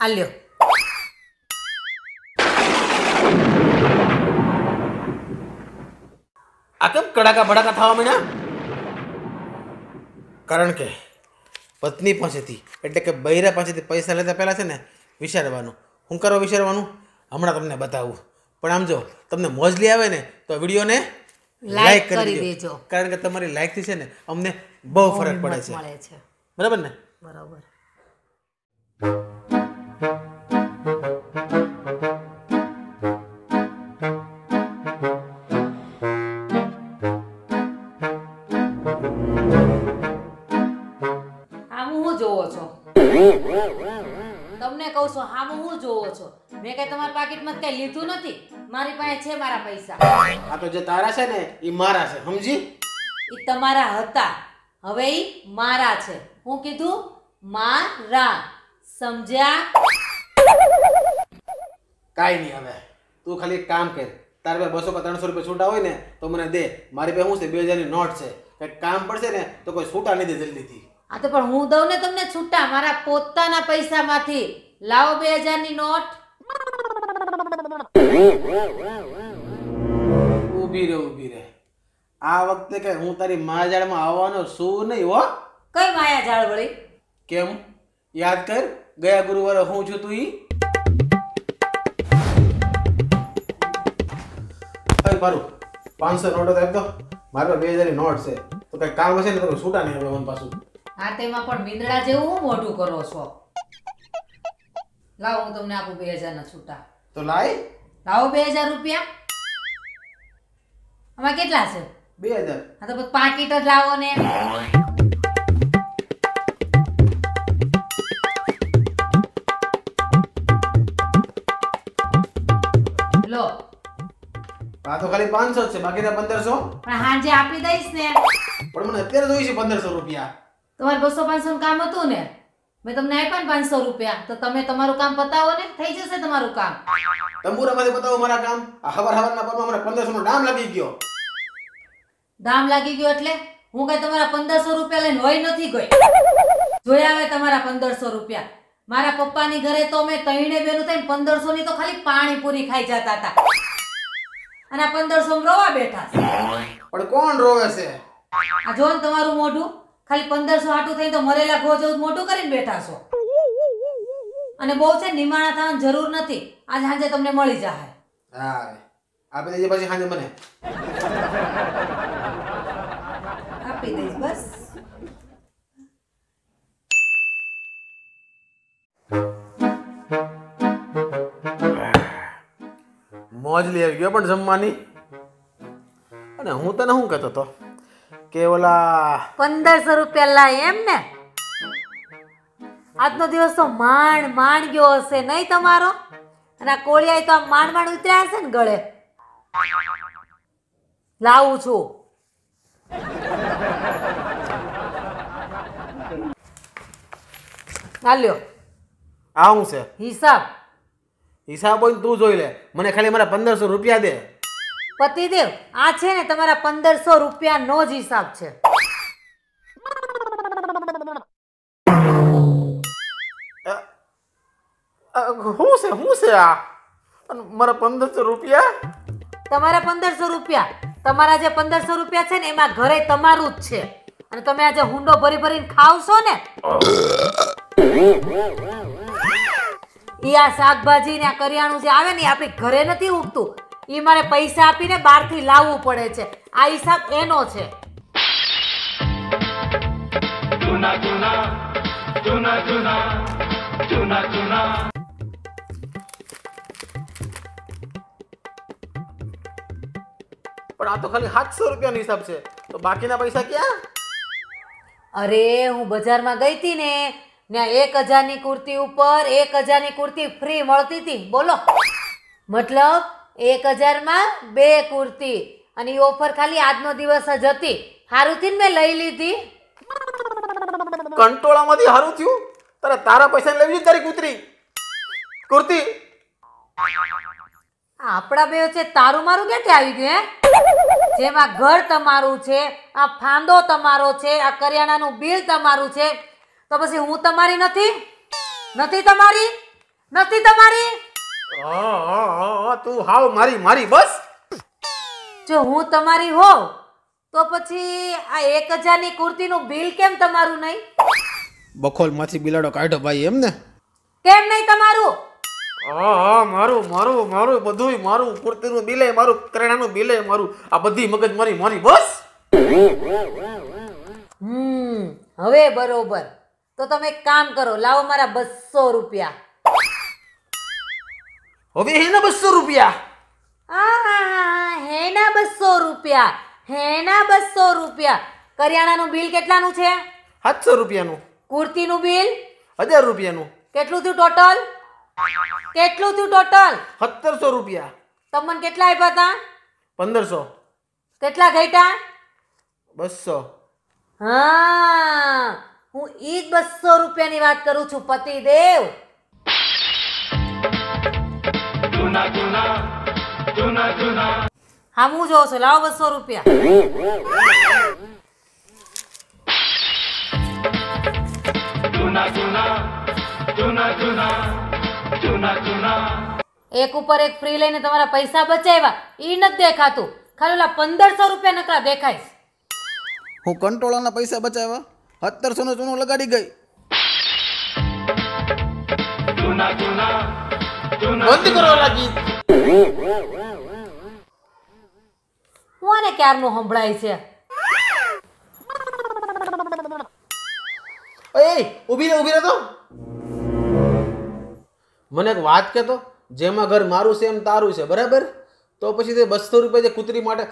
આ આ કેમ કડાકા ભડાકા થવા માંડ્યા? કારણ કે પત્ની પાસેથી એટલે કે બૈરા પાસેથી પૈસા લેતા પહેલાં છે ને વિચારવાનું. શું કરો વિચારવાનું? હમણાં તમને બતાવું. પણ આમ જો તમને મોજલી આવે ને તો વિડીયોને લાઈક કરી દેજો. કારણ કે તમારી લાઈકથી છે ને અમને બહુ ફરક પડે છે. બરાબર ને? બરાબર. કહું છું હા હું જોવો છો? મેં કઈ તમારા પાકીટમાં કઈ લીધું નથી? મારી પાસે છે મારા પૈસા. આ તો જે તારા છે ને એ મારા છે સમજી? એ તમારા હતા. હવે એ મારા છે. હું કીધું મારા. સમજ્યા? કાઈ નહીં હવે. તું ખાલી એક કામ કર. તારે બે બસો કે ત્રણસો રૂપિયા છૂટા હોય ને તો મને દે. મારી પાસે શું છે બે હજારની નોટ છે. કંઈક કામ પડશે ને તો કોઈ છૂટા નહીં દે જલ્દીથી. આ તો પણ હું દઉં ને તમને છૂટા. મારા પોતાના પૈસામાંથી. લાવો બે હજારની નોટ. ઊભી રે ઊભી રહે. આ વખતે કે હું તારી માયાજાળમાં આવવાનો શું નહીં હો. કઈ માયા ઝાડ વળી? કેમ? યાદ કર ગયા ગુરુવારે હું છું તું ઈ. પારું પાંચસો નોટો તો આપતો મારા બે હજારની નોટ છે. તો કઈ કામ હશે ને તો છૂટા નહીં હવે મને પાછું. આ તેમાં પણ મીંદડા જેવું મોટું મોઢું કરો છો? લાવો હું તમને આપું બે હજારના છૂટા. તો લાય. લાવો બે હજાર રૂપિયા. આમાં કેટલા છે? બે હજાર. હા તો પાકીટ જ લાવો ને. લો. આ તો ખાલી પાંચસો છે બાકીના પંદરસો. પણ હાંજે આપી દઈશ ને. પણ મને અત્યારે જોઈએ છે પંદરસો રૂપિયા. તમારે બસો પાંચસો નું કામ હતું ને? મેં તમને આપ્યા ને પાંચસો રૂપિયા તો તમે તમારું કામ પતાવો ને થઈ જશે તમારું કામ. તંબુરામાંથી બતાવો મારા કામ. આ હવાર હવારના પરમાં મને પંદરસો નો દામ લાગી ગયો. દામ લાગી ગયો એટલે હું કઈ તમારા પંદરસો રૂપિયા લઈને હોય નથી ગઈ જોયા આવે તમારા પંદરસો રૂપિયા. મારા પપ્પાની ઘરે તો મેં તઈને બેનું થઈને પંદરસો ની તો ખાલી પાણીપુરી ખાઈ જતા હતા. અને પંદરસો રોવા બેઠા પણ કોણ રોવે છે? આ જો ને તમારું મોઢું. ખાલી પંદરસો આટું થઈને તો મરેલા ઘો જેવું મોટું કરીને બેઠા છો. અને બહુ છે નિમાણા થવાની જરૂર નથી. આજ સાંજે તમને મળી જાય હા આપી દેજે પછી સાંજે મને આપી દઈશ બસ. મોજ લઈ આવી ગયો પણ જમવાની. અને હું તને શું કહેતો હતો કે ઓલા પંદરસો રૂપિયા લાય એમ ને? આજનો દિવસ તો માંડ માંડ ગયો હશે નહીં તમારો? અને આ કોળિયાએ તો આમ માંડ માંડ ઉતર્યા હશે ને ગળે? લાવું છું. હાલ્યો આ શું છે? હિસાબ. હિસાબ હોય ને તું જોઈ લે. મને ખાલી મારા પંદરસો રૂપિયા દે. પતિદેવ આ છે ને તમારા પંદરસો રૂપિયાનો જ હિસાબ છે. અ, છે હું છે આ? મારા પંદરસો રૂપિયા? તમારા પંદરસો રૂપિયા. તમારા જે પંદરસો રૂપિયા છે ને એમાં ઘરે તમારું જ છે. અને તમે આજે હુંડો ભરી ભરીને ખાવશો ને ઈ આ શાકભાજી ને આ કરિયાણું જે આવે ને એ આપણી ઘરે નથી ઉગતું. ઈ મારે પૈસા આપીને બહારથી લાવવું પડે છે. આ હિસાબ એનો છે. પણ આ તો ખાલી સાતસો રૂપિયાનો હિસાબ છે. તો બાકીના પૈસા ક્યાં? અરે હું બજારમાં ગઈ હતી ને ત્યાં એક હજારની કુર્તી ઉપર એક હજારની કુર્તી ફ્રી મળતી હતી. બોલો. મતલબ એક હજારમાં બે કુર્તી. અને એ ઓફર ખાલી આજનો દિવસ જ હતી. થી મેં લઈ લીધી. કંટોળામાંથી હારું થયું? તારે તારા પૈસા લેવી તારી કૂતરી? કુર્તી? આપણા બે વચ્ચે તારું મારું ક્યાંથી આવી ગયું હે? જેમાં ઘર તમારું છે આ ફાંદો તમારો છે આ કરિયાણાનું બિલ તમારું છે તો પછી હું તમારી નથી? નથી તમારી? નથી તમારી? તું હાવ મારી મારી બસ. જો હું તમારી હોઉં તો પછી આ એક હજારની કુર્તીનું બિલ કેમ તમારું નહીં? બખોલમાંથી બિલાડો કાઢો ભાઈ એમ ને? કેમ નહીં તમારું? હા હા મારું મારું મારું બધુંય મારું. કુર્તીનું બિલે મારું કરિયાણાનું બિલે મારું. આ બધી મગજ મારી મારી બસ. હમ હવે બરોબર. તો તમે એક કામ કરો લાવો મારા બસો રૂપિયા. હવે હેના બસો રૂપિયા. આ હેના બસો રૂપિયા હેના બસો રૂપિયા. કરિયાણાનું બિલ કેટલાનું છે? સાતસો રૂપિયાનું. કુર્તીનું બિલ? હજાર રૂપિયાનું. કેટલું થયું ટોટલ? કેટલું થયું ટોટલ? સત્તરસો રૂપિયા. તમને કેટલા આપ્યા હતા? પંદરસો. કેટલા ઘટ્યા? બસો. હા હું ઈ જ બસો રૂપિયાની વાત કરું છું પતિદેવ. હા હું જોઉં છું. લાવો બસો રૂપિયા. એક ઉપર એક ફ્રી લઈને તમારા પૈસા બચાવ્યા. ઈ નથી દેખાતું. ખાલી ઓલા પંદરસો રૂપિયા નકરા દેખાય. હું કંટ્રોલરના પૈસા બચાવ્યા? સત્તરસો નો ચૂનો લગાડી ગઈ. બંધ કરો લાગી હું આને ક્યારનું સંભળાય છે? એ ઊભી રહે ઊભી રહે તો. મને એક વાત કહેતો જેમાં ઘર મારું છે એમ તારું છે બરાબર? તો પછી તે બસો રૂપિયા જે કૂતરી માટે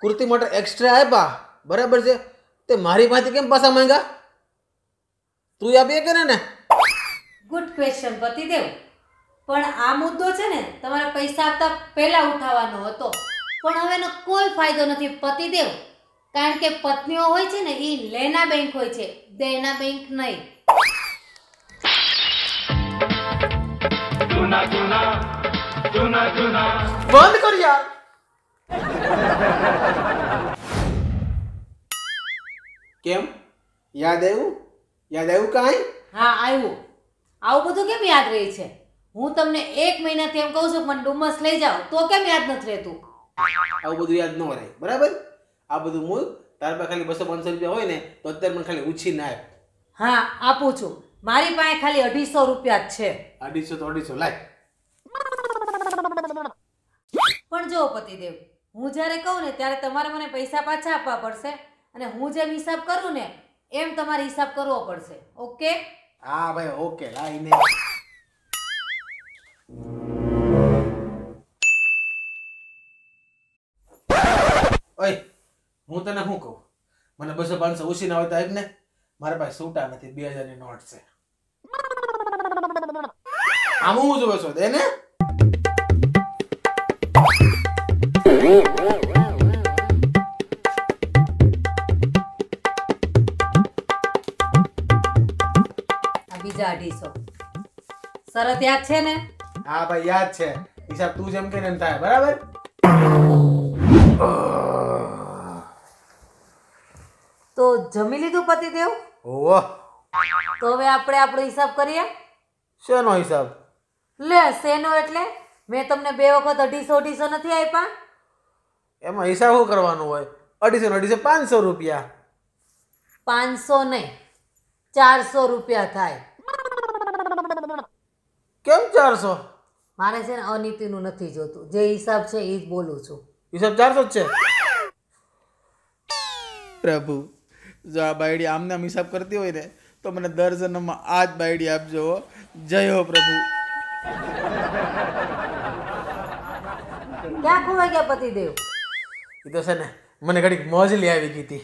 કુર્તી માટે એક્સ્ટ્રા આપ્યા બરાબર છે? તે મારી પાસે કેમ પાછા માંગ્યા? તું આપી કે ને ગુડ ક્વેશ્ચન પતિદેવ પણ આ મુદ્દો છે ને તમારે પૈસા આપતા પહેલા ઉઠાવવાનો હતો. પણ હવે એનો કોઈ ફાયદો નથી પતિદેવ. કારણ કે પત્નીઓ હોય છે ને એ લેના બેંક હોય છે. દેના બેંક નહીં. બંધ કર યાર. કેમ? યાદ આવ્યું? યાદ આવ્યું કાંઈ? હા આવ્યું. આવું બધું કેમ યાદ રહે છે? હું તમને એક મહિનાથી એમ કહું છું મને ડુમસ લઈ જાઓ. તો કેમ યાદ નથી રહેતું? આવું બધું યાદ ન રહે. બરાબર? આ બધું મૂળ. તારા પાસે ખાલી બસો પાંચસો રૂપિયા હોય ને તો અત્યારે મને ખાલી ઉછી ના હા આપું છું. મારી પાસે ખાલી અઢીસો રૂપિયા જ છે. અઢીસો તો અઢીસો. લાય. પણ જો પતિદેવ હું જ્યારે કહું ને ત્યારે તમારે મને પૈસા પાછા આપવા પડશે અને હું જેમ હિસાબ કરું ને એમ તમારે હિસાબ કરવો પડશે. ઓકે? હા ભાઈ ઓકે. લાઈને ઓય હું તને શું કહું? મને બસો પાંચસો ઓછી ના હોય તો ને મારા પાસે સૂટા નથી બે હજારની નોટ છે. આમ હું જોવે છો એને? ને બીજા અઢીસો. શરત યાદ છે ને? હા ભાઈ યાદ છે. હિસાબ તું જેમ કે એમ થાય બરાબર? તો જમી લીધું પતિદેવ? ઓહ. તો હવે આપણે આપણો હિસાબ કરીએ? શેનો હિસાબ? લે શેનો એટલે? મેં તમને બે વખત અઢીસો અઢીસો નથી આપ્યા. એમાં હિસાબ શું કરવાનો હોય? અઢીસો ને અઢીસો પાંચસો રૂપિયા. પાંચસો નહીં ચારસો રૂપિયા થાય. કેમ ચારસો? મારે છે ને અનીતિનું નથી જોતું. જે હિસાબ છે એ જ બોલું છું. હિસાબ ચારસો જ છે? પ્રભુ જો આ બાયડી આમને આમ હિસાબ કરતી હોય ને તો મને દર જન્મમાં આ જ બાયડી આપજો હો. જય હો પ્રભુ. ક્યાં ખોવાઈ ગયા પતિદેવ? એ તો છે ને મને ઘડીક મોજલી આવી ગઈ હતી.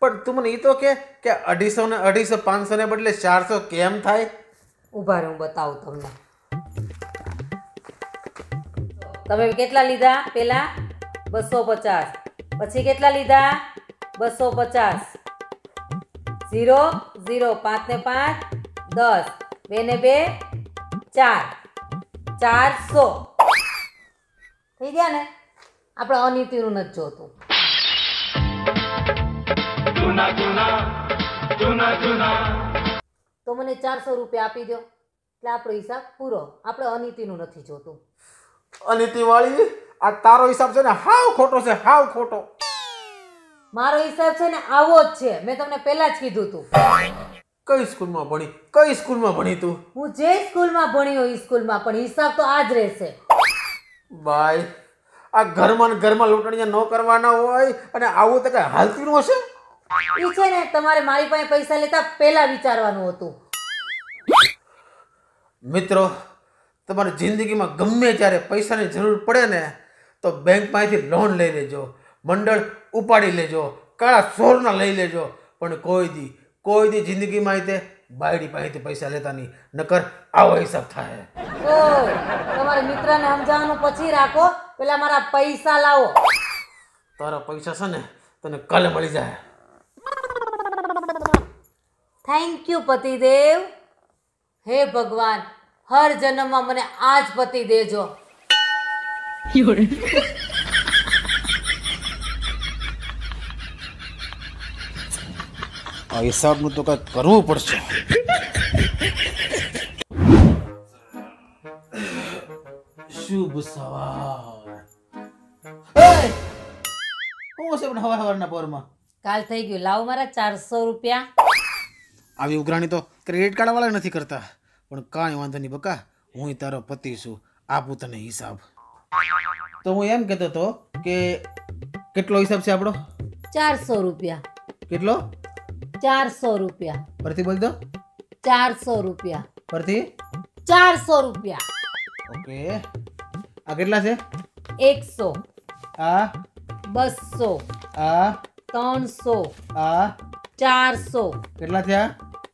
પણ તું મને એ તો કે કે અઢીસો ને અઢીસો પાંચસો ને બદલે ચારસો કેમ થાય? ઊભા રહે હું બતાવું તમને. તમે કેટલા લીધા પેલા? બસો પચાસ. પછી કેટલા લીધા? બસો પચાસ. ઝીરો ઝીરો પાંચ ને પાંચ દસ. બે ને બે ચાર. ચારસો. થઈ ગયા ને? આપણે અનિતિનું નથી જોતું. તો મને ચારસો રૂપિયા આપી દો. એટલે આપણો હિસાબ પૂરો. આપણે અનિતિનું નથી જોતું. અનિતિવાળી આ તારો હિસાબ છે ને હાવ ખોટો છે હાવ ખોટો. મારો હિસાબ છે ને આવો જ છે. મેં તમને પહેલા જ કીધું તું. કઈ સ્કૂલમાં ભણી? કઈ સ્કૂલમાં ભણી તું? હું જે સ્કૂલમાં ભણ્યો એ સ્કૂલમાં પણ હિસાબ તો આ જ રહેશે. બાય આ ઘરમાં ને ઘરમાં લૂંટણીયા ન કરવાના હોય અને આવું તો કઈ હાલતું નું હશે? એ છે ને તમારે મારી પાસે પૈસા લેતા પહેલા વિચારવાનું હતું. મિત્રો તમારી જિંદગીમાં ગમે ત્યારે પૈસાની જરૂર પડે ને તો બેંક પાસેથી લોન લઈ લેજો. મંડળ ઉપાડી લેજો કાળા સોરના લઈ લેજો. પણ કોઈ દી કોઈ દી જિંદગીમાં તે બાયડી પાસેથી પૈસા લેતા નહીં. નકર આવો હિસાબ થાય. તમારા તમારે મિત્રને સમજાવવાનું પછી રાખો. પેલા મારા પૈસા લાવો. તારા પૈસા છે ને તને કાલે મળી જાય. થેન્ક યુ પતિદેવ. હે ભગવાન હર જન્મમાં મને આ જ. પતિ દેજો આ હિસાબનું તો કંઈક કરવું પડશે. શુભ સવાર. શું હશે પણ હવાર હવારના પોરમાં? કાલ થઈ ગયું. લાવો મારા ચારસો રૂપિયા. આવી ઉઘરાણી તો ક્રેડિટ કાર્ડ વાળા નથી કરતા. પણ કાંઈ વાંધો નહીં બકા. હું તારો પતિ છું. આપું તને હિસાબ. તો હું એમ કહેતો હતો કે કેટલો હિસાબ છે આપણો? ચારસો રૂપિયા. કેટલો? ચારસો રૂપિયા ફરીથી બોલ દો ચારસો રૂપિયા ફરીથી ચારસો રૂપિયા ઓકે આ કેટલા છે એકસો આ બસો આ ત્રણસો આ ચારસો કેટલા થયા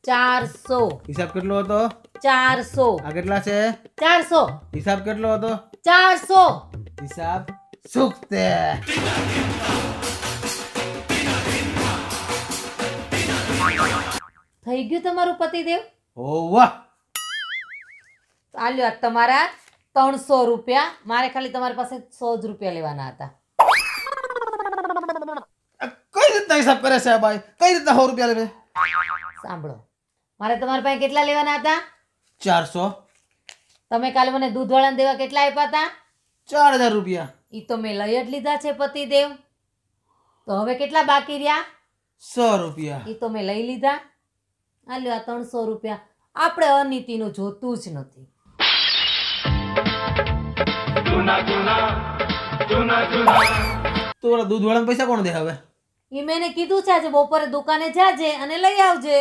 ચારસો હિસાબ કેટલો હતો ચારસો આ કેટલા છે ચારસો હિસાબ કેટલો હતો ચારસો હિસાબ સુખતે થઈ ગયું તમારું પતિદેવ? ઓ વાહ! ચાલ્યો આ તમારા ત્રણસો રૂપિયા. મારે ખાલી તમારી પાસે સો જ રૂપિયા લેવાના હતા. કઈ રીતના હિસાબ કરે છે ભાઈ કઈ રીતના સો રૂપિયા લેવે? સાંભળો. મારે તમારી પાસે કેટલા લેવાના હતા? ચારસો. તમે કાલે મને દૂધવાળાને દેવા કેટલા આપ્યા હતા? ચાર હજાર રૂપિયા. એ તો મેં લઈ જ લીધા છે પતિદેવ. તો હવે કેટલા બાકી રહ્યા? સો રૂપિયા. એ તો મેં લઈ લીધા. આ ત્રણસો રૂપિયા. આપણે અનિતિનું જોતું જ નથી. તો દૂધ વાળા પૈસા કોણ દે હવે? એ મેને કીધું છે આજે બપોરે દુકાને જાજે અને લઈ આવજે.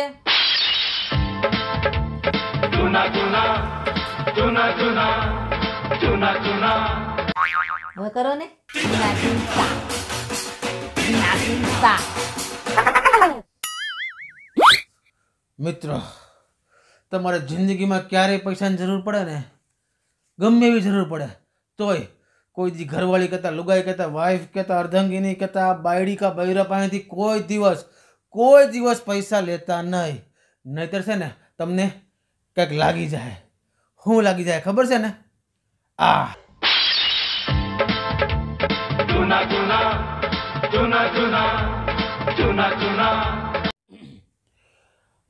હવે કરો ને. મિત્રો, તમારે જિંદગીમાં ક્યારેય પૈસાની જરૂર પડે ને? ગમે એવી જરૂર પડે. તોય કોઈ દી ઘરવાળી કહેતા, લુગાઈ કહેતા વાઈફ કહેતા, અર્ધંગીની કહેતા, બાયડી કા બૈરા પાસેથી કોઈ દિવસ કોઈ દિવસ પૈસા લેતા નહીં. નહીતર છે ને, તમને કંઈક લાગી જાય. શું લાગી જાય, ખબર છે ને? આ.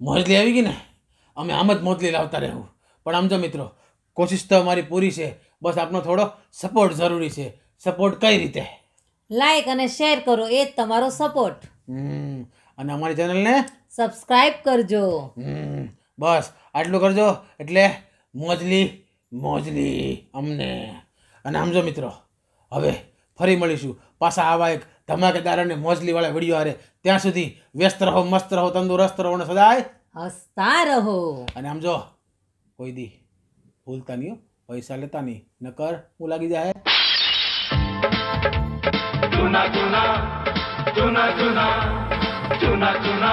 મોજલી આવી ગઈ ને? અમે આમ જ મોજલી લાવતા રહેવું. પણ આમ જો મિત્રો કોશિશ તો અમારી પૂરી છે. બસ આપનો થોડો સપોર્ટ જરૂરી છે. સપોર્ટ કઈ રીતે? લાઈક અને શેર કરો એ જ તમારો સપોર્ટ હમ, અને અમારી ચેનલને સબસ્ક્રાઇબ કરજો. હમ, બસ આટલું કરજો. એટલે મોજલી મોજલી અમને. અને આમ જો મિત્રો હવે ફરી મળીશું. પાછા આવા એક ધમાકેદાર અને મોજલીવાળા વીડિયો આરે ત્યાં સુધી વ્યસ્ત રહો મસ્ત રહો તંદુરસ્ત રહો અને સદાય હસતા રહો અને આમ જો કોઈ દી ભૂલતા નહીં હો. પૈસા લેતા નહીં નકર હું લાગી જાય tuna tuna tuna tuna tuna